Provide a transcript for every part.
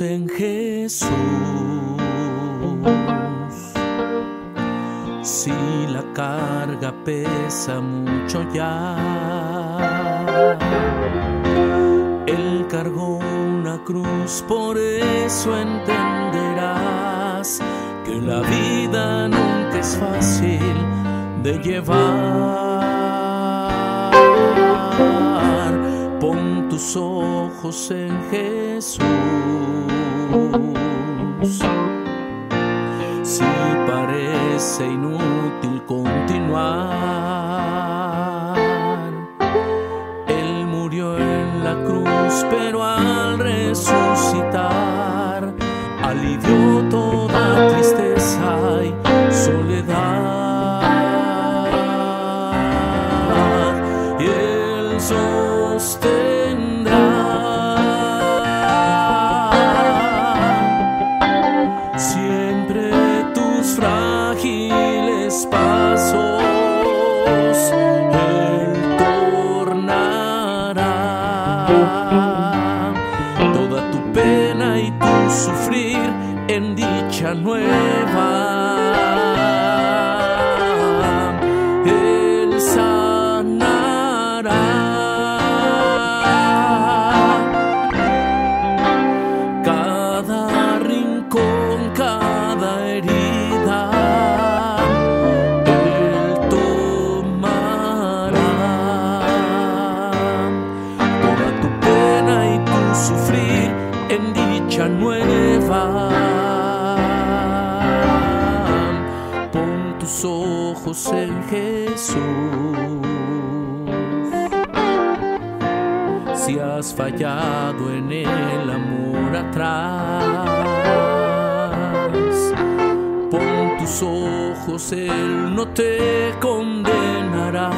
en Jesús. Si la carga pesa mucho ya, Él cargó una cruz, por eso entenderás que la vida nunca es fácil de llevar. Pon tus ojos en Jesús. Él murió en la cruz, pero al resucitar, alivió toda tristeza y soledad. Y Él sostendrá siempre tus frágiles pasos. Él tornará toda tu pena y tu sufrir en dicha nueva. Ojos en Jesús si has fallado en el amor atrás. Pon tus ojos, Él no te condenará.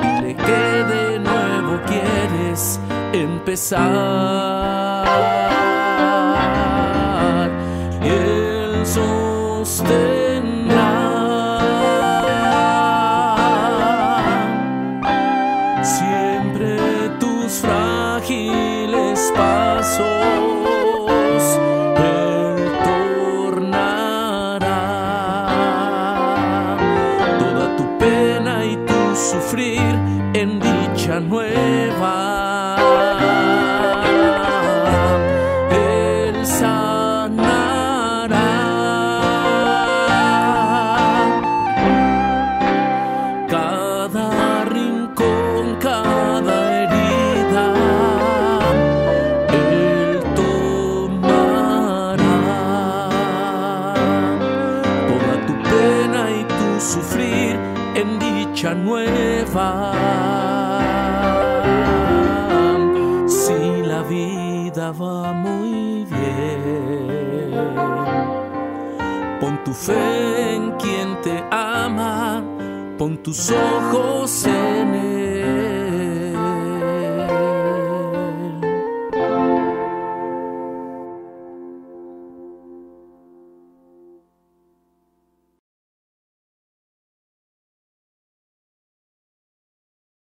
Dile que de nuevo quieres empezar. Él nueva. Él sanará cada rincón, cada herida, Él tomará toda tu pena y tu sufrir en dicha nueva. Si la vida va muy bien, pon tu fe en quien te ama, pon tus ojos en